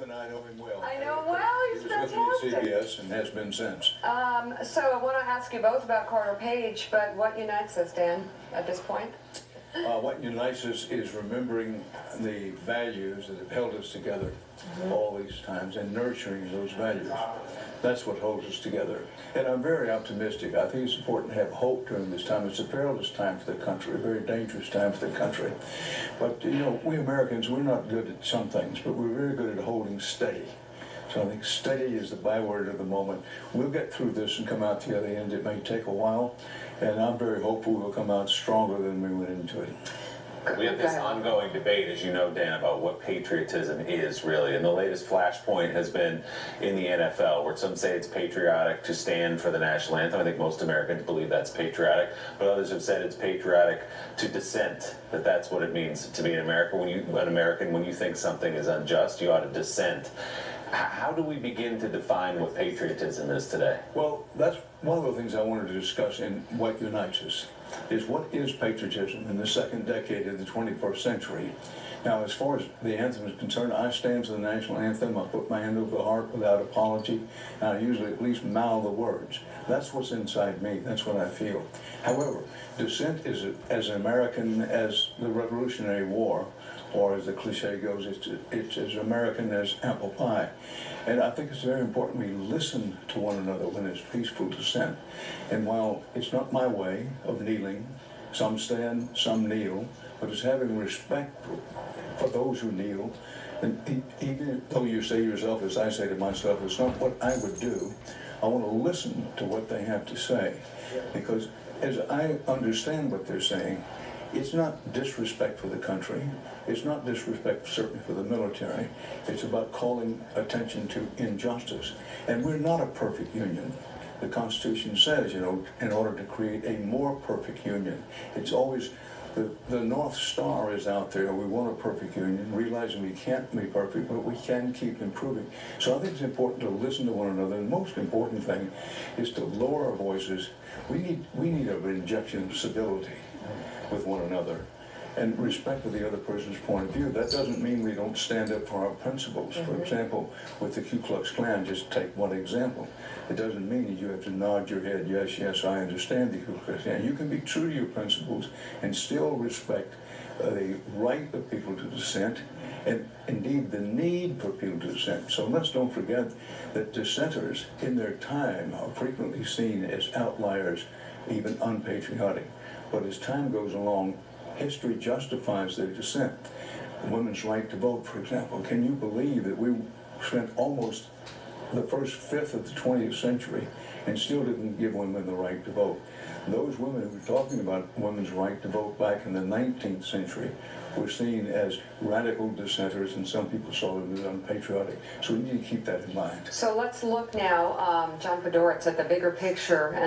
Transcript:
Franklin, I know him well. I know him well. He's He was with me at CBS and has been since. Um, so I want to ask you both about Carter Page, but what unites us, Dan, at this point? Uh, what unites us is remembering the values that have held us together all these times and nurturing those values. That's what holds us together. And I'm very optimistic. I think it's important to have hope during this time. It's a perilous time for the country, a very dangerous time for the country. But, you know, we Americans, we're not good at some things, but we're very good at holding steady. So I think steady is the byword of the moment. We'll get through this and come out the other end. It may take a while, and I'm very hopeful we'll come out stronger than we went into it. We have this ongoing debate, as you know, Dan, about what patriotism is really. And the latest flashpoint has been in the NFL, where some say it's patriotic to stand for the national anthem. I think most Americans believe that's patriotic, but others have said it's patriotic to dissent. That that's what it means to be an American. When you an American, when you think something is unjust, you ought to dissent. How do we begin to define what patriotism is today? Well, that's one of the things I wanted to discuss in what unites us, is what is patriotism in the second decade of the 21st century. Now, as far as the anthem is concerned, I stand for the national anthem. I put my hand over the heart without apology, and I usually at least mouth the words. That's what's inside me. That's what I feel. However, dissent is as American as the Revolutionary War, or as the cliche goes, it's, it's as American as apple pie. And I think it's very important we listen to one another when there's peaceful dissent. And while it's not my way of kneeling, some stand, some kneel, but it's having respect for, for those who kneel. And even though you say to yourself, as I say to myself, it's not what I would do, I want to listen to what they have to say. Because as I understand what they're saying, it's not disrespect for the country. It's not disrespect, certainly, for the military. It's about calling attention to injustice. And we're not a perfect union. The Constitution says, you know, in order to create a more perfect union, it's always the, the North Star is out there. We want a perfect union, realizing we can't be perfect, but we can keep improving. So I think it's important to listen to one another. And the most important thing is to lower our voices. We need, we need an injection of civility with one another and respect for the other person's point of view. That doesn't mean we don't stand up for our principles. For example, with the Ku Klux Klan, just take one example. It doesn't mean that you have to nod your head, yes, yes, I understand the Ku Klux Klan. You can be true to your principles and still respect uh, the right of people to dissent and indeed the need for people to dissent. So let's don't forget that dissenters in their time are frequently seen as outliers, even unpatriotic. But as time goes along, history justifies their dissent. Women's right to vote, for example. Can you believe that we spent almost the first fifth of the 20th century and still didn't give women the right to vote? Those women who were talking about women's right to vote back in the 19th century were seen as radical dissenters, and some people saw them as unpatriotic. So we need to keep that in mind. So let's look now, um, John Podhoretz, at the bigger picture and